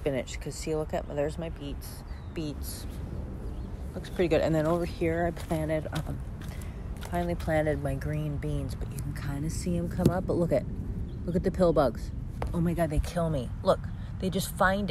spinach because see, look at there's my beets. Beets looks pretty good. And then over here, I planted, um, finally planted my green beans, but you can kind of see them come up. But look at, look at the pill bugs. Oh my god, they kill me. Look, they just find it.